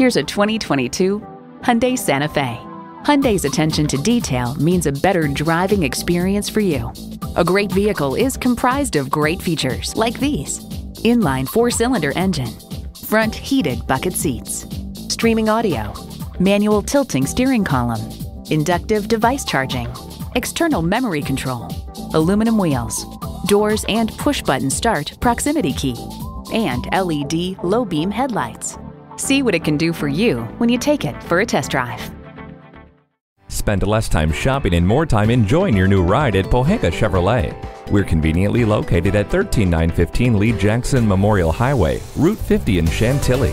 Here's a 2022 Hyundai Santa Fe. Hyundai's attention to detail means a better driving experience for you. A great vehicle is comprised of great features like these. Inline four-cylinder engine, front heated bucket seats, streaming audio, manual tilting steering column, inductive device charging, external memory control, aluminum wheels, doors and push-button start proximity key, and LED low beam headlights. See what it can do for you when you take it for a test drive. Spend less time shopping and more time enjoying your new ride at Pohanka Chevrolet. We're conveniently located at 13915 Lee Jackson Memorial Highway, Route 50 in Chantilly.